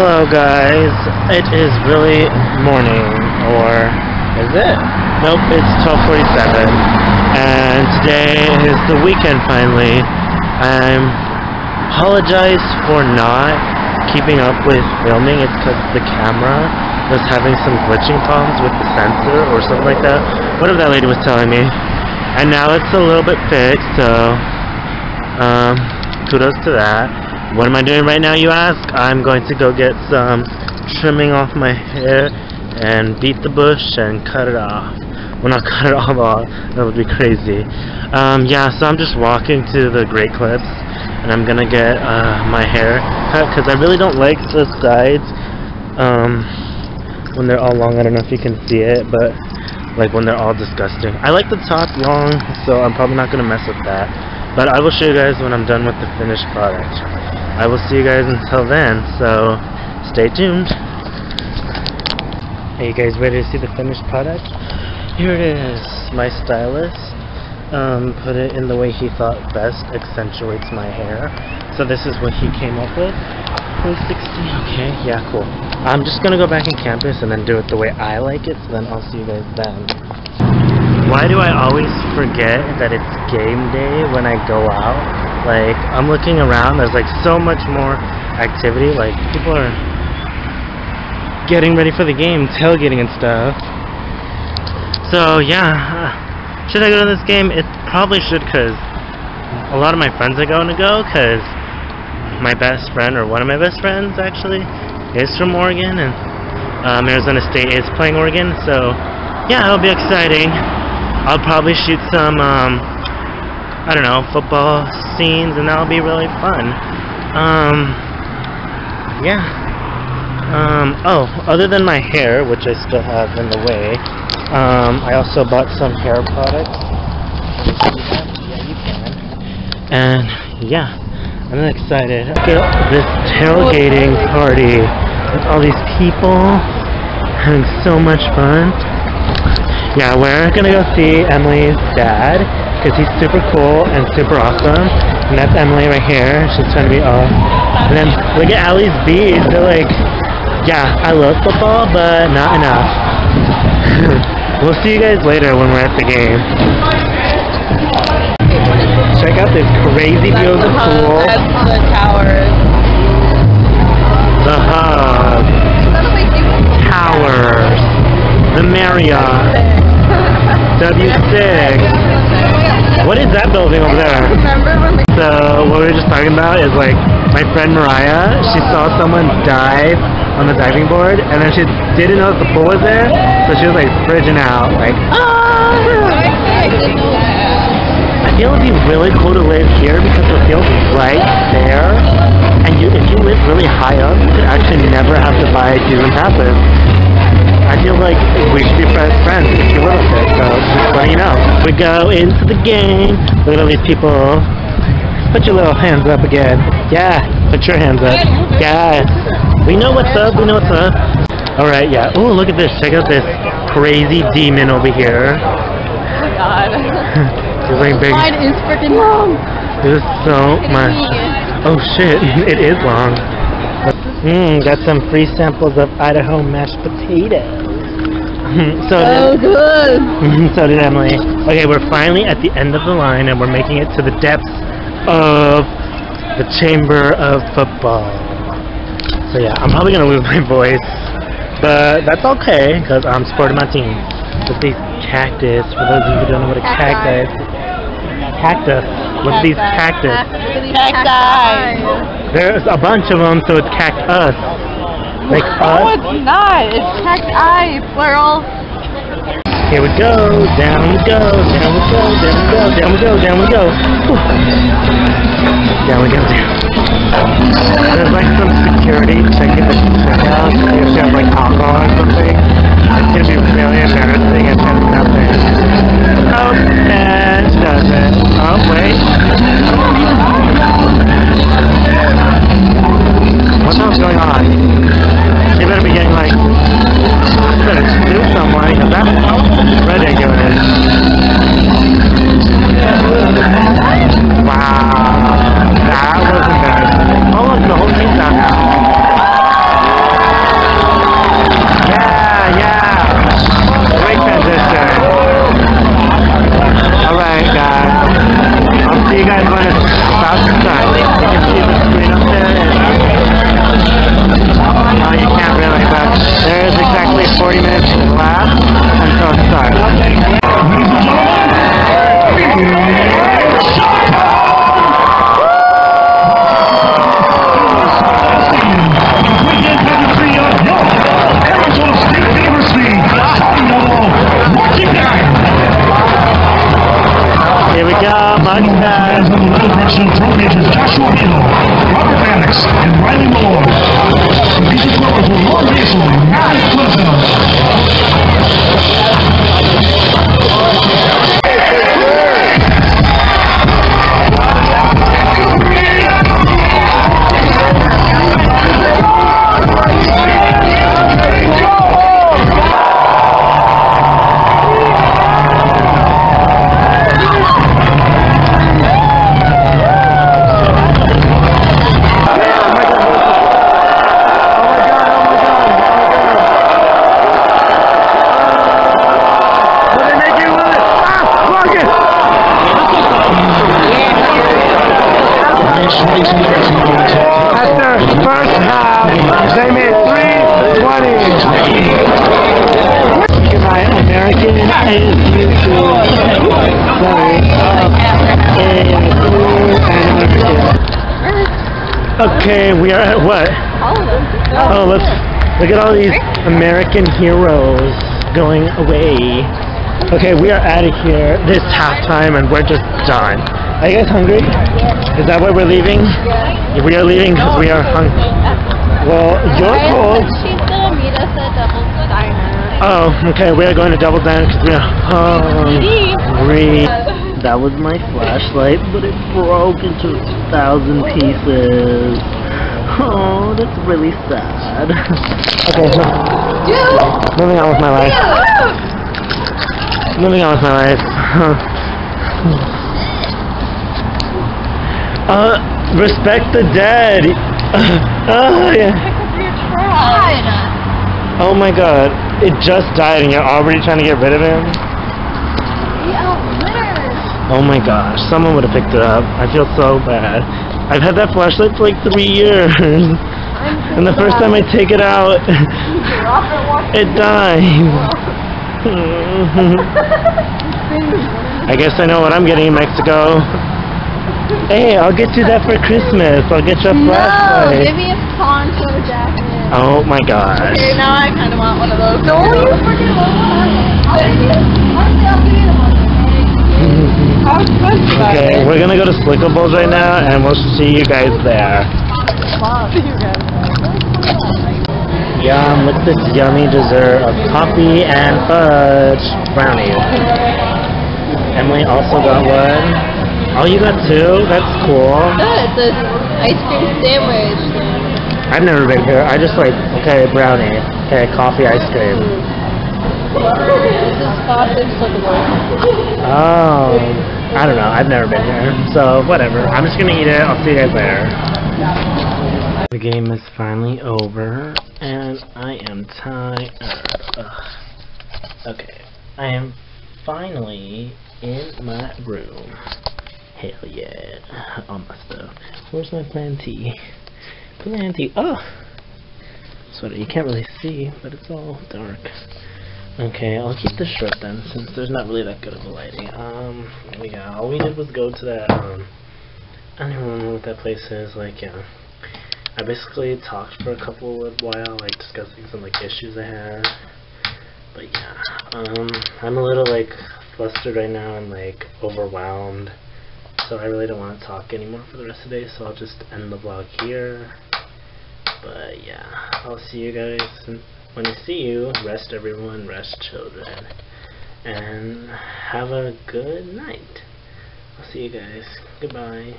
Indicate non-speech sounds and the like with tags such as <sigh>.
Hello guys, it is really morning, or is it? Nope, it's 12.47, and today is the weekend finally. I'm apologize for not keeping up with filming, it's because the camera was having some glitching problems with the sensor or something like that, whatever that lady was telling me. And now it's a little bit fixed, so, um, kudos to that. What am I doing right now, you ask? I'm going to go get some trimming off my hair and beat the bush and cut it off. Well, not <laughs> cut it all off. That would be crazy. Um, yeah, so I'm just walking to the Great Clips and I'm gonna get uh, my hair cut because I really don't like the sides um, when they're all long. I don't know if you can see it, but like when they're all disgusting. I like the top long, so I'm probably not gonna mess with that. But I will show you guys when I'm done with the finished product. I will see you guys until then, so stay tuned. Are you guys ready to see the finished product? Here it is. My stylist um, put it in the way he thought best accentuates my hair. So this is what he came up with. 160, okay, yeah, cool. I'm just gonna go back in campus and then do it the way I like it, so then I'll see you guys then. Why do I always forget that it's game day when I go out? Like, I'm looking around, there's like so much more activity, like people are getting ready for the game, tailgating and stuff. So yeah, should I go to this game? It probably should because a lot of my friends are going to go because my best friend, or one of my best friends actually, is from Oregon and um, Arizona State is playing Oregon, so yeah, it'll be exciting. I'll probably shoot some um, I don't know, football scenes, and that'll be really fun. Um, yeah. Um, oh, other than my hair, which I still have in the way, um, I also bought some hair products. Yeah, you can. And, yeah, I'm excited. This tailgating party with all these people having so much fun. Yeah, we're gonna go see Emily's dad because he's super cool and super awesome. And that's Emily right here. She's trying to be off. And then look at Allie's beads. They're like, yeah, I love football, but not enough. <laughs> we'll see you guys later when we're at the game. Check out this crazy view of the pool. That's the towers. What we were just talking about is like my friend Mariah, she saw someone dive on the diving board and then she didn't know that the pool was there, so she was like fridging out, like ah! I feel it'd be really cool to live here because the field's right there, and you if you live really high up, you could actually never have to buy season passes. I feel like we should be best friends if you live up there, so just letting you know. We go into the game. Look at all these people. Put your little hands up again. Yeah, put your hands up. Yes. We know what's up, we know what's up. Alright, yeah. Oh, look at this. Check out this crazy demon over here. Oh my god. <laughs> He's like big. Line is freaking long. There's so much. Oh shit, <laughs> it is long. Mmm, got some free samples of Idaho mashed potatoes. so, <laughs> So did, good. so did Emily. Okay, we're finally at the end of the line and we're making it to the depths of the chamber of football. So yeah, I'm probably gonna lose my voice, but that's okay because I'm supporting my team. With these cactus, for those of you who don't know what a cactus, cactus. Look at these cactus. Cacti. There's a bunch of them, so it's cactus. Like No, us. it's not. It's cacti, plural. Here we go, down we go, down we go, down we go, down we go, down we go. Down we go, down. There's like some security checking the check out. You have like alcohol So you guys want to start? You can see the screen up there. No, you can't really, but there is exactly 40 minutes left until it starts. First half, they made 320. Look at my American. Okay, we are at what? Oh, let's look at all these American heroes going away. Okay, we are out of here. This halftime, and we're just done. Are you guys hungry? Is that why we're leaving? We are leaving because we are hungry. Well, you're cold. She's gonna meet us at Devil's Diner. Oh, okay. We are going to double down because we are hungry. That was my flashlight, but it broke into a thousand pieces. Oh, that's really sad. okay, so moving on with my life. Moving on with my life. Uh, respect the dead. <laughs> oh, yeah. Oh my god. It just died and you're already trying to get rid of him? Oh my gosh. Someone would have picked it up. I feel so bad. I've had that flashlight for like three years. <laughs> And the first time I take it out, <laughs> it dies. I guess I know what I'm getting in Mexico. Hey, I'll get you that for Christmas. I'll get you a No, flashlight. give me a poncho jacket. Oh my gosh. Okay, now I kind of want one of those. No, you freaking want one. I'll give you, honestly, I'll give you the one. How expensive are Okay, we're gonna go to Slickables right now, and we'll see you guys there. See you guys. Yum, look at this yummy dessert of coffee and fudge brownies. Emily also got one. Oh, you got two? That's cool. Good, it's an ice cream sandwich. I've never been here. I just like, okay, brownie. Okay, coffee, ice cream. This is. Oh, I don't know. I've never been here. So, whatever. I'm just gonna eat it. I'll see you guys later. The game is finally over, and I am tired. Ugh. Okay. I am finally in my room. Hell yeah. All my stuff. Where's my planty? Planty. Oh! Sweater. You can't really see, but it's all dark. Okay, I'll keep this short then, since there's not really that good of a lighting. Um, yeah, all we did was go to that, um, I don't even know what that place is, like, yeah. I basically talked for a couple of while, like, discussing some, like, issues I had. But yeah, um, I'm a little, like, flustered right now and, like, overwhelmed. So I really don't want to talk anymore for the rest of the day, so I'll just end the vlog here. But yeah, I'll see you guys when I see you. Rest everyone, rest children. And have a good night. I'll see you guys. Goodbye.